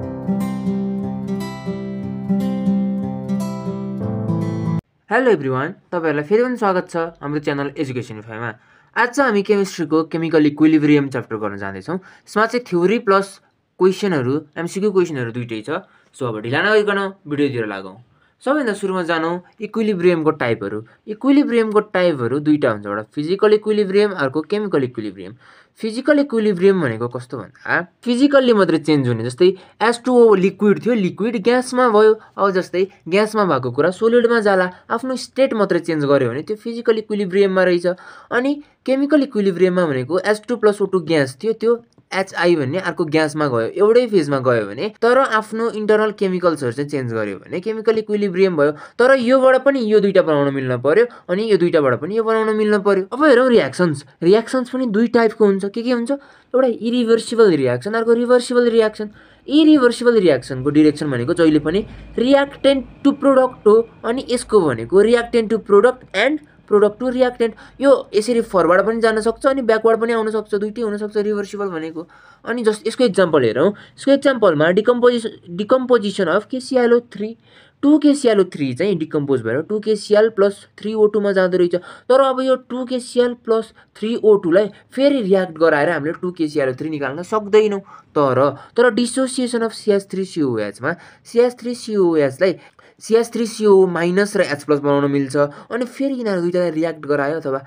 Hello everyone तपाईँहरूलाई फेरि पनि स्वागत छ हाम्रो च्यानल एजुकेसन फाइमा आज चाहिँ हामी केमिस्ट्रीको केमिकल इक्विलिब्रियम च्याप्टर गर्न जाँदैछौँ यसमा चाहिँ थ्योरी प्लस क्वेसनहरू एमसिक्यू क्वेसनहरू दुइटै छ। सो अब ढिला नगरिकन भिडियोतिर लागौँ। सबैभन्दा सुरुमा जानौँ इक्विलिब्रियमको टाइपहरू इक्विलिब्रियमको टाइपहरू दुईवटा हुन्छ एउटा फिजिकल इक्विलिब्रियम अर्को केमिकल इक्विलिब्रियम फिजिकल इक्विलिब्रियम भनेको कस्तो भन्दा फिजिकल्ली मात्रै चेन्ज हुने जस्तै एस टु ओ लिक्विड थियो लिक्विड ग्यासमा भयो अब जस्तै ग्यासमा भएको कुरा सोलिडमा जाला आफ्नो स्टेट मात्रै चेन्ज गर्यो भने त्यो फिजिकल इक्विलिब्रियममा रहेछ। अनि केमिकल इक्विलिब्रियममा भनेको S two plus O two gas थियो त्यो एचआई भन्ने अर्को ग्यासमा गयो एउटै फेजमा गयो भने तर आफ्नो इन्टरनल केमिकल्सहरू चाहिँ चेन्ज गर्यो भने केमिकल इक्विलिब्रियम भयो। तर योबाट पनि यो दुइटा बनाउन मिल्न पऱ्यो अनि यो दुइटाबाट पनि यो बनाउन मिल्न पऱ्यो अब हेरौँ रियाक्सन्स रियाक्सन्स पनि दुई टाइपको हुन्छ। के के हुन्छ? एउटा इरिभर्सिबल रियाक्सन अर्को रिभर्सिबल रियाक्सन इरिभर्सिबल रियाक्सनको डिरेक्सन भनेको जहिले पनि रियाक्टेन्ट टु प्रोडक्ट हो अनि यसको भनेको reactant to product and product to reactant यो यसरी फरवर्ड पनि जान सक्छ अनि ब्याकवर्ड पनि आउन सक्छ दुइटै हुनसक्छ रिभर्सिबल भनेको। अनि जस्ट यसको इक्जाम्पल हेरौँ। यसको इक्जाम्पलमा decomposition decomposition of KCLO three two KCLO three चाहिँ डिकम्पोज भएर two KCL plus three O टूमा जाँदो रहेछ। तर अब यो two KCL plus three O टूलाई फेरि रियाक्ट गराएर हामीले टु केसिएलओ थ्री निकाल्न सक्दैनौँ। तर तर डिसोसिएसन अफ सिएस थ्री सिओएचमा सिएस थ्री सिओएचलाई सिएस थ्री सिओ माइनस र एच प्लस बनाउन मिल्छ। अनि फेरि यिनीहरू दुइटालाई रियाक्ट गरायो अथवा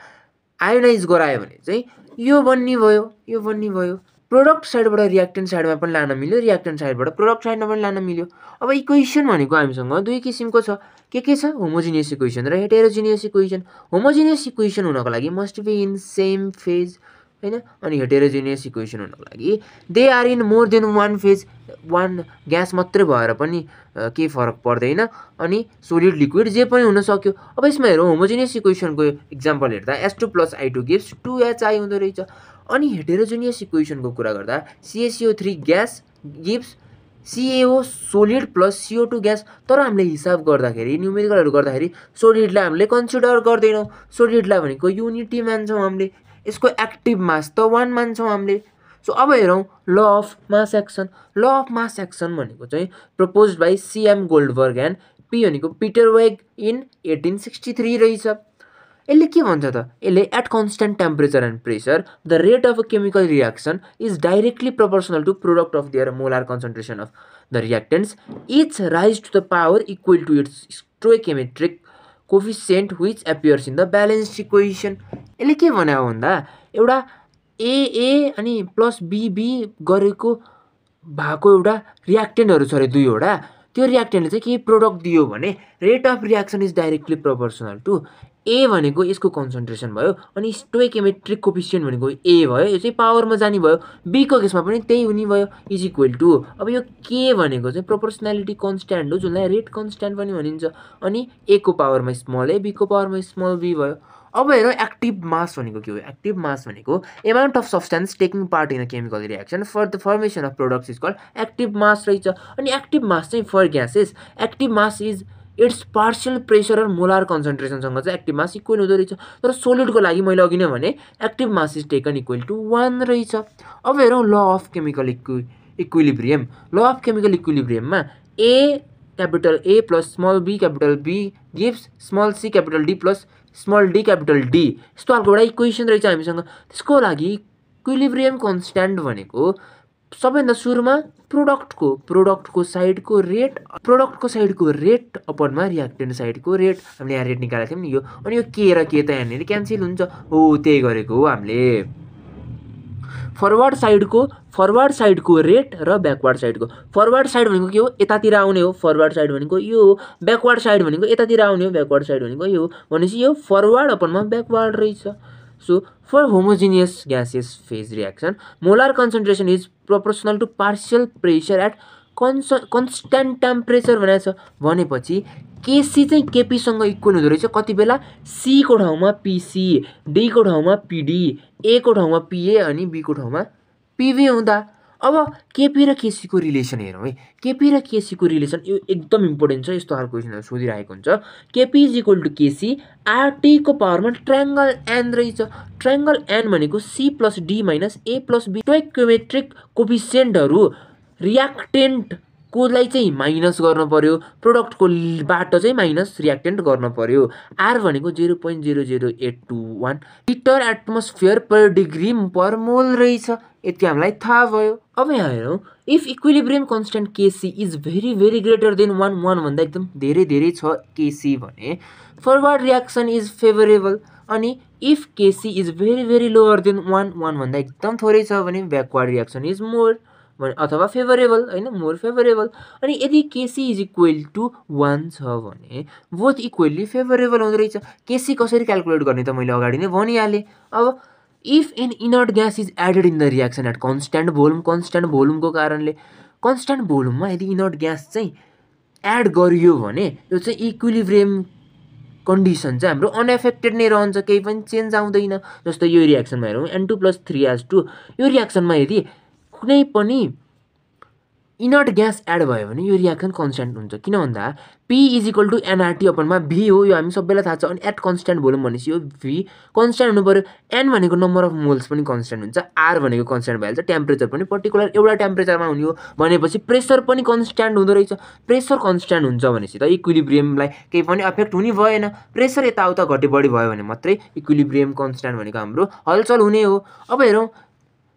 आयोनाइज गरायो भने चाहिँ यो बन्ने भयो यो बन्ने भयो। प्रोडक्ट साइडबाट रियाक्टेन्ट साइडमा पनि लान मिल्यो रियाक्टेन्ट साइडबाट प्रोडक्ट साइडमा पनि लान मिल्यो। अब इक्वेसन भनेको हामीसँग दुई किसिमको छ। के के छ? होमोजिनियस इक्वेसन र हेटेरोजिनियस इक्वेसन होमोजिनियस इक्वेसन हुनको लागि must be in same phase होइन? अनि हेटेरोजिनियस इक्वेसन हुनको लागि they are in more than one phase one gas मात्रै भएर पनि केही फरक पर्दैन। अनि सोलिड लिक्विड जे पनि हुन सक्यो। अब यसमा हेरौँ होमोजिनियस इक्वेसनको इक्जाम्पल हेर्दा S two plus I two gives to HI हुँदो रहेछ। अनि हेटेरोजिनियस इक्वेसनको कुरा गर्दा CSCO three gas gives CAO solid plus CO two gas तर हामीले हिसाब गर्दाखेरि न्युमेरिकलहरू गर्दाखेरि सोलिडलाई हामीले कन्सिडर गर्दैनौँ। सोलिडलाई भनेको युनिटी मान्छौँ हामीले यसको एक्टिभ मास त वान मान्छौँ हामीले। सो अब हेरौँ law of mass action law of mass action भनेको चाहिँ proposed by C M Guldberg and P भनेको Peter Waage in eighteen sixty three रहेछ। यसले के भन्छ त? यसले at constant temperature and pressure the rate of a chemical reaction is directly proportional to product of their molar concentration of the reactants its raise to the power equal to its stoichiometric coefficient which appears in the balance equation यसले के भन्यो भन्दा एउटा एए अनि plus BB गरेको भएको एउटा रियाक्टेन्टहरू छ अरे दुईवटा। त्यो रियाक्टेन्टले चाहिँ केही प्रोडक्ट दियो भने rate of reaction is directly proportional to A भनेको यसको कन्सन्ट्रेसन भयो अनि स्टोइकेमेट्रिक कोपिसियन भनेको ए भयो यो चाहिँ पावरमा जाने भयो। बीको केसमा पनि त्यही हुने भयो इज इक्वल टु अब यो के भनेको चाहिँ प्रोपोर्सनालिटी कन्सट्यान्ट हो जसलाई रेट कन्सट्यान्ट पनि भनिन्छ। अनि एको पावरमा स्मल ए बीको पावरमा स्मल बी भयो। अब हेरौँ एक्टिभ मास भनेको के हो? एक्टिभ मास भनेको amount of substance taking part in a chemical reaction for the formation of products is called active mass रहेछ। अनि एक्टिभ मास चाहिँ for gases active mass is its partial pressure र molar कन्सन्ट्रेसनसँग चाहिँ active mass equal हुँदो रहेछ। तर सोलिडको लागि मैले अघि नै भने active mass is taken equal to one रहेछ। अब हेरौँ law of chemical इक्वि equilibrium law of chemical इक्विलिब्रियममा a capital A plus small B capital B gives small C capital D plus small D capital D यस्तो खालको एउटा equation रहेछ हामीसँग। त्यसको लागि इक्विलिब्रियम कन्सट्यान्ट भनेको सबैभन्दा सुरुमा प्रोडक्टको प्रोडक्टको साइडको रेट प्रोडक्टको साइडको रेट अपनमा रियाक्टेन्ट साइडको रेट हामीले यहाँ रेट निकालेको थियौँ नि यो। अनि यो के र के त यहाँनिर क्यान्सल हुन्छ। हो त्यही गरेको हो हामीले। फरवर्ड साइडको फरवर्ड साइडको रेट र ब्याकवर्ड साइडको फरवर्ड साइड भनेको के हो? यतातिर आउने हो। फरवर्ड साइड भनेको यो हो। ब्याकवर्ड साइड भनेको यतातिर आउने हो। ब्याकवर्ड साइड भनेको यो हो। भनेपछि यो फरवर्ड अपनमा ब्याकवर्ड रहेछ। So for homogeneous gases phase reaction molar concentration is proportional to partial pressure at cons constant temperature भनेको छ। भनेपछि केसी चाहिँ केपीसँग इक्वल हुँदो रहेछ। कति बेला? सीको ठाउँमा पिसी डीको ठाउँमा पिडी एको ठाउँमा पिए अनि बीको ठाउँमा पिभी हुँदा। अब केपी र केसीको रिलेसन हेरौँ है। केपी र केसीको रिलेसन यो एकदम इम्पोर्टेन्ट छ यस्तो खालको क्वेसनहरू सोधिरहेको हुन्छ। KP is equal to KC आरटीको पावरमा ट्रायङ्गल एन रहेछ। ट्रायङ्गल एन भनेको C plus D minus A plus B stoichiometric कोफिसियन्टहरू रियाक्टेन्टकोलाई चाहिँ माइनस गर्नु पऱ्यो प्रोडक्टको बाट चाहिँ माइनस रियाक्टेन्ट गर्न पऱ्यो आर भनेको zero point zero zero eight two one litre atmosphere per degree per mole रहेछ। यति हामीलाई थाहा भयो अब यहाँ हेरौँ if equilibrium constant KC is very very greater than one वानभन्दा एकदम धेरै धेरै छ केसी भने फरवर्ड रियाक्सन इज फेभरेबल अनि if KC is very very lower than one वानभन्दा एकदम थोरै छ भने ब्याकवर्ड रियाक्सन इज मोर अथवा फेभरेबल होइन मोर फेभरेबल अनि यदि KC is equal to one छ भने बोथ इक्वल्ली फेभरेबल हुँदो रहेछ केसी कसरी क्यालकुलेट गर्ने त मैले अगाडि नै भनिहालेँ अब if an inert gas is added in the reaction at constant volume constant भोल्युमको कारणले कन्सट्यान्ट भोल्युममा यदि इनर्ट ग्यास चाहिँ एड गरियो भने यो चाहिँ इक्विलिब्रियम कन्डिसन चाहिँ हाम्रो अनएफेक्टेड नै रहन्छ केही पनि चेन्ज आउँदैन। जस्तो यो रियाक्सनमा हेरौँ N two plus three S two यो रियाक्सनमा यदि कुनै पनि इनर्ट ग्यास एड भयो भने यो रियाक्सन कन्सटेन्ट हुन्छ। किन भन्दा P is equal to NRT अपनमा V हो यो हामी सबैलाई थाहा छ। अनि एट कन्सटेन्ट भोल्युम भनेपछि यो भी कन्सटेन्ट हुनु पऱ्यो। एन भनेको नम्बर अफ मोल्स पनि कन्सटेन्ट हुन्छ। आर भनेको कन्सटेन्ट भइहाल्छ। टेम्परेचर पनि पर्टिकुलर एउटा टेम्परेचरमा हुने हो भनेपछि प्रेसर पनि कन्सट्यान्ट हुँदो रहेछ। प्रेसर कन्सट्यान्ट हुन्छ भनेपछि त इक्विलिब्रियमलाई केही पनि अफेक्ट हुने भएन। प्रेसर यताउता घटे बढी भयो भने मात्रै इक्विलिब्रियम कन्सट्यान्ट भनेको हाम्रो हलचल हुने हो। अब हेरौँ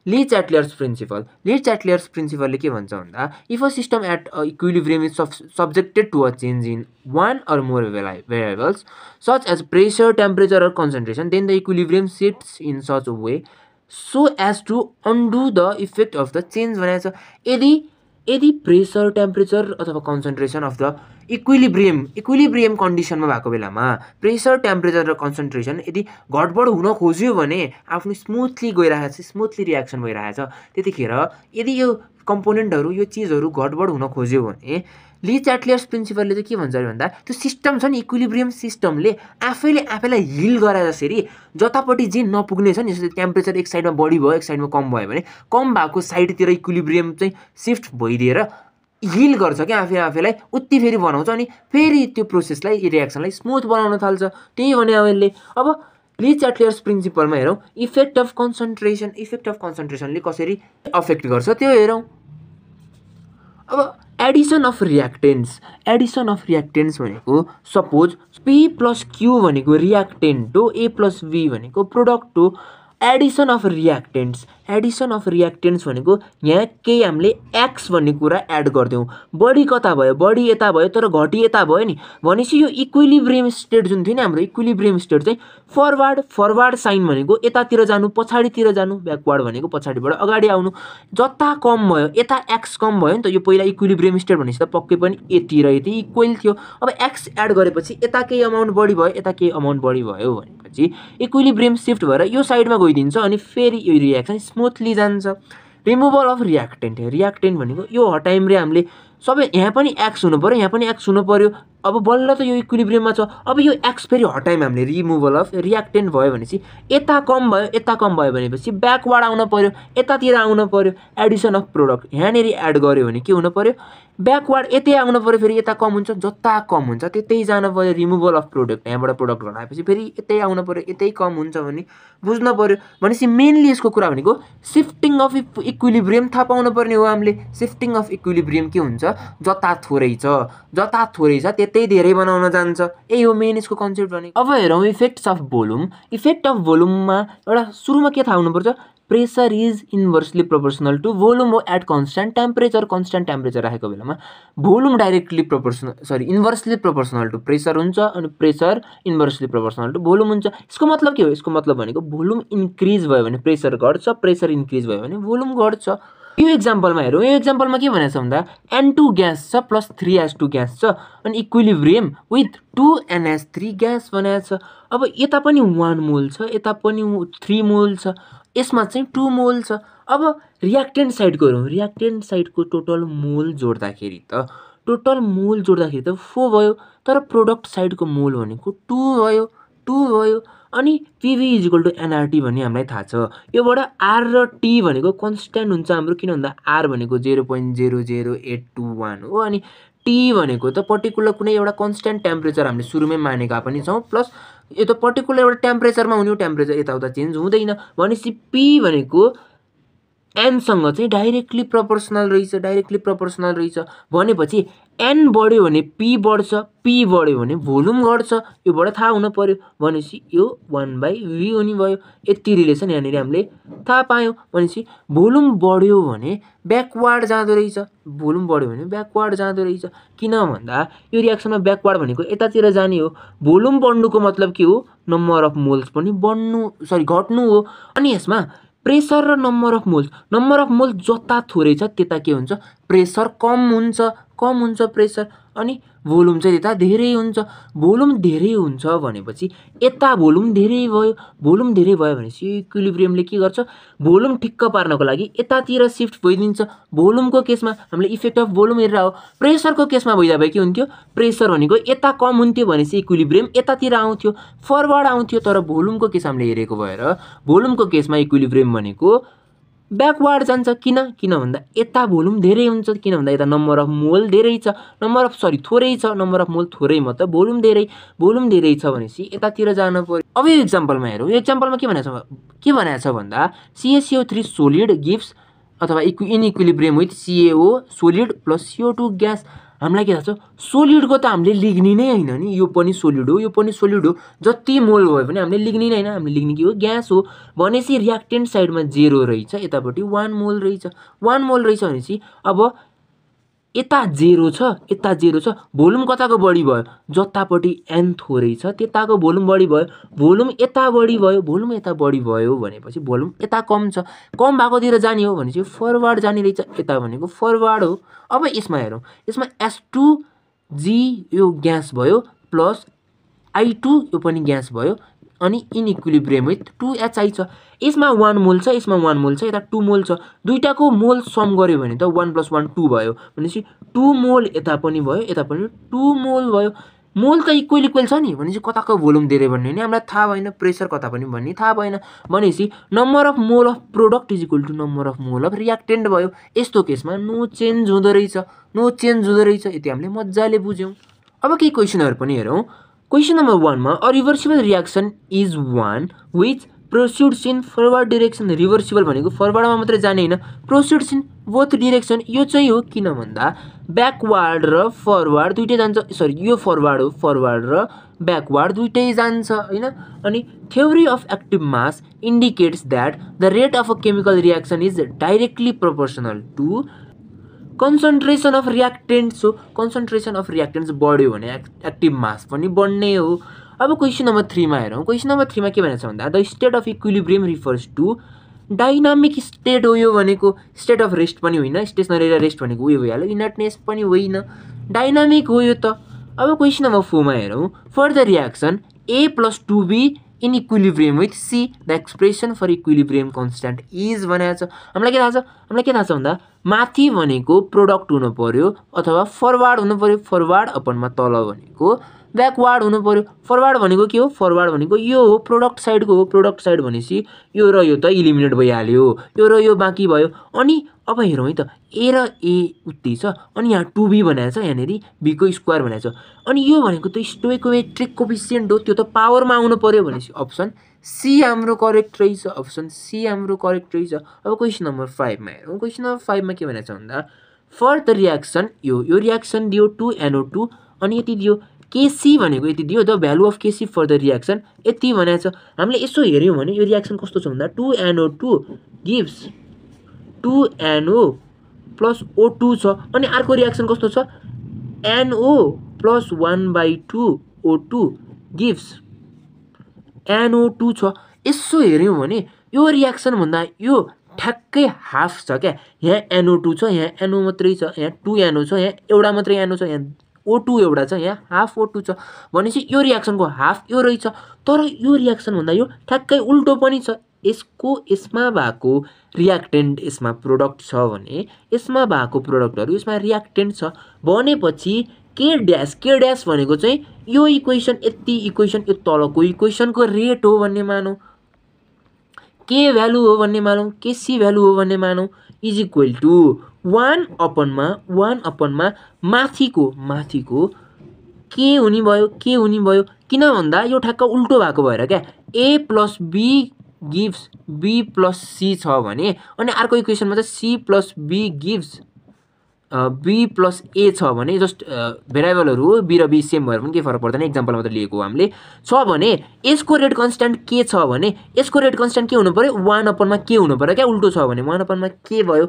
ली च्याटलियर्स प्रिन्सिपल ली च्याटलियर्स प्रिन्सिपलले के भन्छ भन्दा if a system at equilibrium is subjected to a change in one or more variables such as pressure temperature or concentration then the equilibrium shifts in such way so as to undo the effect of the change भनेको छ यदि यदि pressure temperature अथवा concentration of the equilibrium equilibrium कन्डिसनमा भएको बेलामा pressure temperature र concentration यदि घटबड हुन खोज्यो भने आफ्नो स्मुथली गइरहेको छ स्मुथली रियाक्सन भइरहेछ त्यतिखेर यदि यो कम्पोनेन्टहरू यो चिजहरू घटबड हुन खोज्यो भने ली च्याटलियर्स प्रिन्सिपलले चाहिँ के भन्छ अरे भन्दा त्यो सिस्टम छ नि इक्विलिब्रियम सिस्टमले आफैले आफैलाई हिल गराए जसरी जतापट्टि जे नपुग्ने छ नि जस्तै टेम्परेचर एक साइडमा बढी भयो एक साइडमा कम भयो भने कम भएको साइडतिर इक्विलिब्रियम चाहिँ सिफ्ट भइदिएर हिल गर्छ क्या आफै आफैलाई उति फेरि बनाउँछ अनि फेरि त्यो प्रोसेसलाई रियाक्सनलाई स्मुथ बनाउन थाल्छ। त्यही भने अब अब ली च्याटलियर्स प्रिन्सिपलमा हेरौँ effect of concentration effect of कन्सन्ट्रेसनले कसरी अफेक्ट गर्छ त्यो हेरौँ। अब addition of reactants addition of reactants भनेको सपोज पी प्लस क्यू भनेको रियाक्टेन्ट हो ए प्लस बी भनेको प्रोडक्ट हो। Addition of reactants addition of reactants भनेको यहाँ केही हामीले एक्स भन्ने कुरा एड गरिदिउँ। बढी कता भयो? बढी यता भयो तर घटी यता भयो नि। भनेपछि यो इक्विलिब्रियम स्टेट जुन थियो नि हाम्रो इक्विलिब्रियम स्टेट चाहिँ फरवार्ड फरवार्ड साइन भनेको यतातिर जानु पछाडितिर जानु ब्याकवार्ड भनेको पछाडिबाट अगाडि आउनु। जता कम भयो यता एक्स कम भयो नि त यो पहिला इक्विलिब्रियम स्टेट भनेपछि त पक्कै पनि यति र यति इक्वल थियो। अब एक्स एड गरेपछि यता केही अमाउन्ट बढी भयो यता केही अमाउन्ट बढी भयो भनेपछि इक्विलिब्रियम सिफ्ट भएर यो साइडमा गइदिन्छ अनि फेरि यो रियाक्सन स्मुथली जान्छ। रिमुभल अफ रियाक्टेन्ट रियाक्टेन्ट भनेको यो हटाइम रे हामीले। सबै यहाँ पनि एक्स हुनु पऱ्यो यहाँ पनि एक्स हुनु पऱ्यो अब बल्ल त यो इक्विलिब्रियममा छ। अब यो एक्स फेरि हटाइम हामीले रिमुभल अफ रियाक्टेन्ट भयो भनेपछि। यता कम भयो यता कम भयो भनेपछि ब्याकवार्ड आउनु पऱ्यो यतातिर आउनु पऱ्यो एडिसन अफ प्रोडक्ट यहाँनिर एड गऱ्यो भने के हुनु पऱ्यो ब्याकवार्ड यतै आउनु पऱ्यो फेरि यता कम हुन्छ जता कम हुन्छ त्यतै जानु पऱ्यो रिमुभल अफ प्रोडक्ट यहाँबाट प्रोडक्ट घटाएपछि फेरि यतै आउनु पऱ्यो यतै कम हुन्छ भने बुझ्नु पऱ्यो भनेपछि मेनली यसको कुरा भनेको सिफ्टिङ अफ इक्विलिब्रियम थाहा पाउनु पर्ने हो हामीले। सिफ्टिङ अफ इक्विलिब्रियम के हुन्छ? जता थोरै छ जता थोरै छ त्यतै धेरै बनाउन जान्छ। यही हो मेन यसको कन्सेप्ट भनेको अब हेरौँ effects of volume effect of भोल्युममा एउटा सुरुमा के थाहा हुनुपर्छ? Pressure is inversely proportional to volume हो at constant temperature constant temperature राखेको बेलामा volume directly proportional sorry inversely proportional to pressure हुन्छ अनि pressure inversely proportional to volume हुन्छ। यसको मतलब के हो? यसको मतलब भनेको भोल्युम इन्क्रिज भयो भने प्रेसर घट्छ प्रेसर इन्क्रिज भयो भने भोल्युम घट्छ। यो इक्जाम्पलमा हेरौँ। यो इक्जाम्पलमा के भनेको छ भन्दा एन टू ग्यास छ plus three S two gas छ। अनि equilibrium with two NS three gas भनेको छ। अब यता पनि वान मोल छ यता पनि थ्री मोल छ। यसमा चाहिँ टु मोल छ। अब रियाक्टेन्ट साइडको हेरौँ रियाक्टेन्ट साइडको टोटल मोल जोड्दाखेरि त टोटल मोल जोड्दाखेरि त फोर भयो। तर प्रोडक्ट साइडको मोल भनेको टु भयो। टु भयो। अनि पिभी इजिकल टु एनआरटी भन्ने हामीलाई थाहा छ। योबाट आर र टी भनेको कन्सट्यान्ट हुन्छ हाम्रो किन भन्दा आर भनेको zero point zero zero eight two one हो अनि टी भनेको त पर्टिकुलर कुनै एउटा कन्सट्यान्ट टेम्परेचर हामीले सुरुमै मानेका पनि छौँ प्लस यो त पर्टिकुलर एउटा टेम्परेचरमा हुने टेम्परेचर यताउता चेन्ज हुँदैन। भनेपछि पी भनेको एनसँग चाहिँ डाइरेक्टली प्रपोर्सनल रहेछ डाइरेक्टली प्रपोर्सनल रहेछ। भनेपछि एन बढ्यो भने पी बढ्छ पी बढ्यो भने भोल्युम घट्छ। योबाट थाहा हुनु पऱ्यो भनेपछि यो वान बाई भी हुने भयो। यति रिलेसन यहाँनिर हामीले थाहा पायौँ। भनेपछि भोल्युम बढ्यो भने ब्याकवार्ड जाँदो रहेछ। भोल्युम बढ्यो भने ब्याकवार्ड जाँदो रहेछ। किन भन्दा यो रियाक्सनमा ब्याकवार्ड भनेको यतातिर जाने हो। भोल्युम बढ्नुको मतलब के हो? नम्बर अफ मोल्स पनि बढ्नु सरी घट्नु हो। अनि यसमा प्रेसर र number of moles number of moles जता थोरै छ त्यता के हुन्छ? प्रेसर कम हुन्छ। कम हुन्छ प्रेसर अनि भोल्युम चाहिँ यता धेरै हुन्छ। भोल्युम धेरै हुन्छ भनेपछि यता भोल्युम धेरै भयो भोल्युम धेरै भयो भनेपछि इक्विलिब्रियमले के गर्छ? भोल्युम ठिक्क पार्नको लागि यतातिर सिफ्ट भइदिन्छ। भोल्युमको केसमा हामीले इफेक्ट अफ भोल्युम हेरेर हो प्रेसरको केसमा भइदा भए के हुन्थ्यो? प्रेसर भनेको यता कम हुन्थ्यो भनेपछि इक्विलिब्रियम यतातिर आउँथ्यो फरवर्ड आउँथ्यो। तर भोल्युमको केस हामीले हेरेको भएर भोल्युमको केसमा इक्विलिब्रियम भनेको ब्याकवार्ड जान्छ किन? किन भन्दा यता भोल्युम धेरै हुन्छ किन भन्दा यता नम्बर अफ मोल धेरै छ नम्बर अफ सरी थोरै छ नम्बर अफ मोल थोरै मतलब भोल्युम धेरै भोल्युम धेरै छ भनेपछि यतातिर जानु पऱ्यो। अब यो इक्जाम्पलमा हेरौँ। यो इक्जाम्पलमा के भनेको छ के भनेको छ भन्दा सिएसिओ थ्री सोलिड गिफ्स अथवा इक्वि in equilibrium with CAO solid plus CO two gas हामीलाई के थाहा छ? सोलिडको त हामीले लिग्ने नै होइन नि। यो पनि सोलिड हो यो पनि सोलिड हो। जति मोल भयो भने हामीले लिग्ने नै होइन। हामीले लिग्ने के हो? ग्यास हो। भनेपछि रियाक्टेन्ट साइडमा जेरो रहेछ यतापट्टि वान मोल रहेछ। वान मोल रहेछ भनेपछि अब यता जेरो छ यता जेरो छ भोल्युम कताको बढी भयो? जतापट्टि एन थोरै छ त्यताको भोल्युम बढी भयो। भोल्युम यता बढी भयो भोल्युम यता बढी भयो भनेपछि भोल्युम यता कम छ। कम भएकोतिर जाने हो भनेपछि फरवार्ड जाने रहेछ। यता भनेको फरवार्ड हो। अब यसमा हेरौँ। यसमा एस टू जी यो ग्यास भयो प्लस आई टू यो पनि ग्यास भयो। अनि इनइक्विलिब्रियम विथ टु एचआई छ। यसमा वान मोल छ यसमा वान मोल छ यता टु मोल छ। दुइटाको मोल सम गऱ्यो भने त वान प्लस वान टू भयो। भनेपछि टु मोल यता पनि भयो यता पनि टु मोल भयो। मोल त इक्वल इक्वल छ नि। भनेपछि कताको भोल्युम धेरै भन्ने नि। हामीलाई थाहा भएन प्रेसर कता पनि भन्ने थाहा भएन। भनेपछि number of mole of product is equal to number of mole of reactant भयो। यस्तो केसमा नो चेन्ज हुँदो रहेछ। नो चेन्ज हुँदो रहेछ। यति हामीले मजाले बुझ्यौँ। अब केही क्वेसनहरू पनि हेरौँ। क्वेसन नम्बर वानमा a reversible reaction is one which proceeds in forward direction reversible भनेको फरवर्डमा मात्रै जाने होइन प्रोसिड्स इन बोथ डिरेक्सन यो चाहिँ हो किन भन्दा ब्याकवार्ड र फरवार्ड दुइटै जान्छ सरी यो फरवार्ड हो फरवार्ड र ब्याकवार्ड दुइटै जान्छ होइन? अनि theory of active mass indicates that the rate of a chemical reaction is directly proportional to concentration of reactants हो। कन्सन्ट्रेसन अफ रियाक्टेन्ट्स बढ्यो भने एक्टिभ मास पनि बढ्ने हो। अब क्वेसन नम्बर थ्रीमा हेरौँ। क्वेसन नम्बर थ्रीमा के भनेको छ भन्दा the state of equilibrium refers to dynamic state हो यो भनेको। स्टेट अफ रेस्ट पनि होइन। स्टेसनरी र रेस्ट भनेको उयो भइहाल्यो। इनर्टनेस पनि होइन। डाइनामिक हो यो त। अब क्वेसन नम्बर फोरमा हेरौँ। For the reaction A plus two B in equilibrium with C the expression for equilibrium constant is भनेको छ। हामीलाई के थाहा छ? हामीलाई के थाहा छ भन्दा माथि भनेको प्रोडक्ट हुनु पऱ्यो अथवा फरवार्ड हुनु पऱ्यो फरवार्ड अपनमा तल भनेको ब्याकवार्ड हुनु पऱ्यो फरवार्ड भनेको के हो? फरवार्ड भनेको यो हो प्रोडक्ट साइडको हो प्रोडक्ट साइड भनेपछि यो र यो त इलिमिनेट भइहाल्यो। यो र यो बाँकी भयो। अनि अब हेरौँ है त ए र ए उति छ अनि यहाँ टु बी भनेको छ यहाँनिर बीको स्क्वायर भनेको छ। अनि यो भनेको त स्टोइकोमेट्रिक कोफिसियन्ट हो त्यो त पावरमा आउनु पऱ्यो भनेपछि अप्सन सी हाम्रो करेक्ट रहेछ अप्सन सी हाम्रो करेक्ट रहेछ। अब क्वेसन नम्बर फाइभमा हेरौँ। क्वेसन नम्बर फाइभमा के भनेको छ भन्दा फर द रियाक्सन यो यो रियाक्सन दियो टु एनओ टू अनि यति दियो। केसी भनेको यति दियो the value of KC for the reaction यति भनेको छ। हामीले यसो हेऱ्यौँ भने यो रियाक्सन कस्तो छ भन्दा two NO two gives two NO plus O two छ अनि अर्को रियाक्सन कस्तो छ? NO plus one by two O two gives NO two छ। यसो हेऱ्यौँ भने यो रियाक्सन भन्दा यो ठ्याक्कै हाफ छ क्या। यहाँ एनओ टू छ यहाँ एनओ मात्रै छ यहाँ टु एनओ छ यहाँ एउटा मात्रै एनओ छ यहाँ ओ एउटा छ यहाँ हाफ ओ छ। भनेपछि यो रियाक्सनको हाफ यो रहेछ। तर यो रियाक्सन भन्दा यो ठ्याक्कै उल्टो पनि छ। यसको यसमा भएको रियाक्टेन्ट यसमा प्रोडक्ट छ भने यसमा भएको प्रोडक्टहरू यसमा रियाक्टेन्ट छ। भनेपछि के ड्यास के ड्यास भनेको चाहिँ यो इक्वेसन यति इक्वेसन यो तलको इक्वेसनको रेट हो भन्ने मानौँ। के भ्यालु हो भन्ने मानौँ के सी भ्यालु हो भन्ने मानौँ इज इक्वल टु वान अपनमा वान अपनमा माथिको माथिको के हुने भयो के हुने भयो किन भन्दा यो ठ्याक्क उल्टो भएको भएर क्या A plus B gives B plus C छ भने अनि अर्को इक्वेसनमा चाहिँ C plus B gives B plus A छ भने जस्ट भेराइबलहरू हो बी र बी सेम भएर पनि केही फरक पर्दैन। इक्जाम्पल मात्र लिएको हामीले। छ भने यसको रेट कन्सट्यान्ट के छ भने यसको रेट कन्सट्यान्ट के हुनु पऱ्यो? वान अपनमा के हुनु पऱ्यो क्या? उल्टो छ भने वान अपनमा के भयो?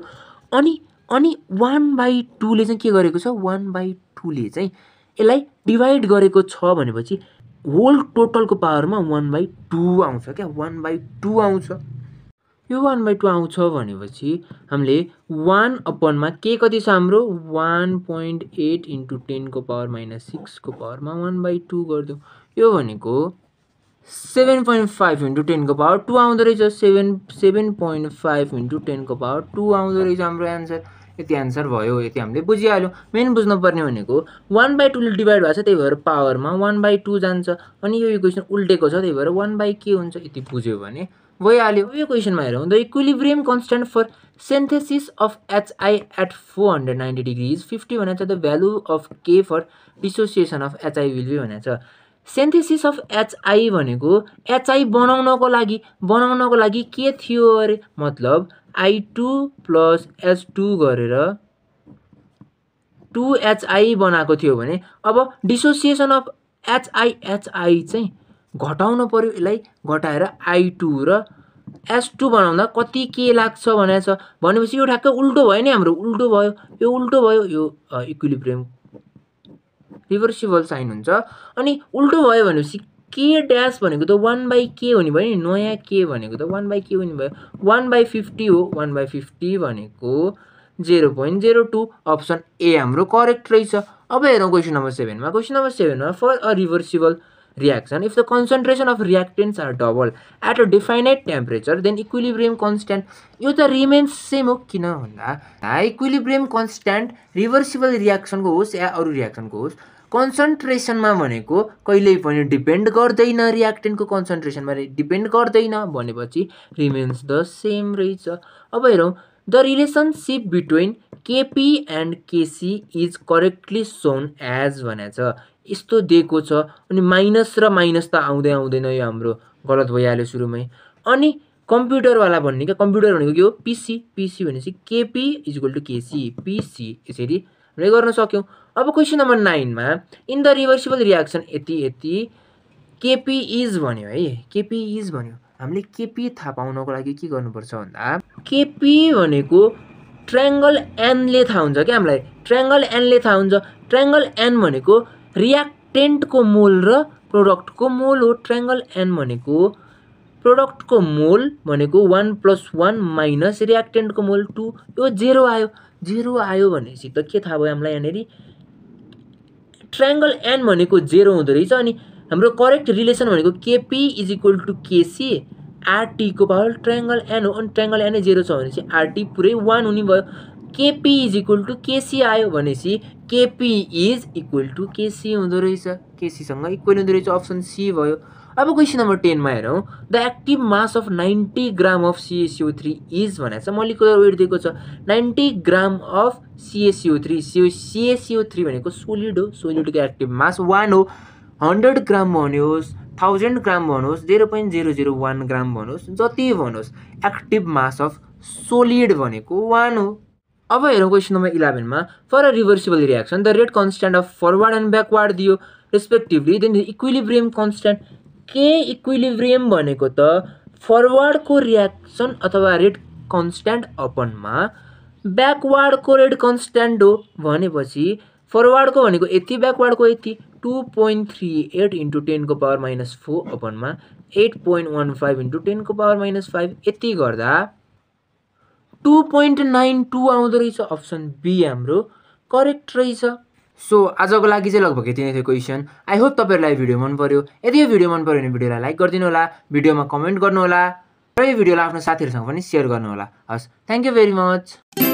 अनि अनि वान बाई टूले चाहिँ के गरेको छ? वान बाई टूले चाहिँ यसलाई डिभाइड गरेको छ भनेपछि होल टोटलको पावरमा वान बाई टू आउँछ क्या? वान बाई टू आउँछ। यो वान बाई टू आउँछ भनेपछि हामीले वान अपनमा के कति छ हाम्रो? वान पोइन्ट एट इन्टु टेनको पावर माइनस सिक्सको पावरमा वान बाई टू गरिदिउँ। यो भनेको सेभेन पोइन्ट फाइभ इन्टु टेनको पावर टू आउँदो रहेछ। Seven seven point five into टेनको पावर टू आउँदो रहेछ हाम्रो एन्सर यति एन्सर भयो यति हामीले बुझिहाल्यौँ। मेन बुझ्नुपर्ने भनेको वान बाई टूले डिभाइड भएको छ त्यही भएर पावरमा वान बाई टू जान्छ। अनि यो इक्वेसन उल्टेको छ त्यही भएर वान बाई के हुन्छ? यति बुझ्यो भने भइहाल्यो यो क्वेसनमा हेरौँ the equilibrium constant for synthesis of HI at four hundred ninety degree is fifty भनेको छ the value of K for dissociation of HI will be भनेको छ सेन्थेसिस अफ एचआई भनेको एचआई बनाउनको लागि बनाउनको लागि के थियो अरे? मतलब I two plus H two गरेर टु एचआई बनाएको थियो भने अब डिसोसिएसन अफ एचआई एचआई चाहिँ घटाउनु पऱ्यो यसलाई घटाएर आई टू र एस टू बनाउँदा कति के लाग्छ भनेको छ। भनेपछि यो ठ्याक्कै उल्टो भयो नि हाम्रो उल्टो भयो। यो उल्टो भयो यो इक्विलिब्रियम रिभर्सिबल साइन हुन्छ। अनि उल्टो भयो भनेपछि के ड्यास भनेको त वान बाई के हुने भयो नि। नयाँ के भनेको त वान बाई के हुने भयो। वान बाई फिफ्टी हो वान बाई फिफ्टी भनेको zero point zero two option A हाम्रो करेक्ट रहेछ। अब हेरौँ क्वेसन नम्बर सेभेनमा question number सेभेनमा for a reversible reaction. If the concentration of reactants are double at a definite temperature then equilibrium constant यो त remains same हो किन भन्दा इक्विलिब्रियम कन्सट्यान्ट रिभर्सिबल रियाक्सनको होस् या अरू रियाक्सनको होस् कन्सन्ट्रेसनमा भनेको कहिल्यै पनि डिपेन्ड गर्दैन रियाक्टेन्टको कन्सन्ट्रेसनमा डिपेन्ड गर्दैन भनेपछि रिमेन्स द सेम रहेछ। अब हेरौँ the relationship between KP and KC is correctly shown as भनेको यस्तो दिएको छ। अनि माइनस र माइनस त आउँदै आउँदैन यो हाम्रो गलत भइहाल्यो सुरुमै। अनि कम्प्युटरवाला भन्ने क्या? कम्प्युटर भनेको के हो? पिसी पिसी भनेपछि केपी इजक्वल टु केसी पिसी यसरी हामीले गर्न सक्यौँ। अब क्वेसन नम्बर नाइनमा इन द रिभर्सिबल रियाक्सन यति यति केपी इज भन्यो है। केपी इज भन्यो। हामीले केपी थाहा पाउनको लागि के गर्नुपर्छ भन्दा केपी भनेको ट्रायङ्गल एनले थाहा हुन्छ क्या हामीलाई? ट्रायङ्गल एनले थाहा हुन्छ। ट्रायङ्गल एन भनेको रियाक्टेन्टको मोल र प्रोडक्टको मोल हो ट्रायङ्गल एन भनेको। प्रोडक्टको मोल भनेको वान प्लस वान माइनस रियाक्टेन्टको मोल टू। यो जेरो आयो। जेरो आयो भनेपछि त के थाहा भयो हामीलाई यहाँनिर? ट्रायङ्गल एन भनेको जेरो हुँदो रहेछ अनि हाम्रो करेक्ट रिलेसन भनेको KP is equal to KC आरटीको power triangle N हो। अनि ट्रायङ्गल एनै जेरो छ भनेपछि आरटी पुरै वान हुने भयो। KP is equal to KC आयो भनेपछि KP is equal to KC हुँदो रहेछ। केसीसँग इक्वल हुँदो रहेछ। अप्सन सी भयो। अब क्वेसन नम्बर टेनमा हेरौँ। The active mass of ninety gram of CACO three is भनेको छ। मलिकुलर वेट दिएको छ। Ninety gram of CACO three CO CACO three भनेको सोलिड हो। सोलिडको एक्टिभ मास वान हो। हन्ड्रेड ग्राम भन्योस् थाउजन्ड ग्राम भन्नुहोस्। Zero point zero zero one gram भन्नुहोस्। जति भन्नुहोस्। एक्टिभ मास अफ सोलिड भनेको वान हो। अब हेरौँ question number इलेभेनमा for a reversible reaction the rate constant of forward and backward दियो। रेस्पेक्टिभली देन इक्विलिब्रियम कन्सट्यान्ट के इक्विलिब्रियम भनेको त फरवार्डको रियाक्सन अथवा रेट कन्सट्यान्ट अपनमा ब्याकवार्डको रेट कन्सट्यान्ट हो भनेपछि फरवार्डको भनेको यति ब्याकवार्डको यति two point three eight into टेनको power minus four अपनमा eight point one five into टेनको पावर माइनस फाइभ यति गर्दा टु पोइन्ट नाइन टू आउँदो रहेछ अप्सन बी हाम्रो। करेक्ट रहेछ। सो आजको लागि चाहिँ लगभग यति नै थियो क्वेसन आई होप तपाईँहरूलाई भिडियो मन पऱ्यो यदि यो भिडियो मन पऱ्यो भने भिडियोलाई लाइक गरिदिनु होला भिडियोमा कमेन्ट गर्नुहोला र यो भिडियोलाई आफ्नो साथीहरूसँग पनि सेयर गर्नुहोला हस् थ्याङ्क यू भेरी मच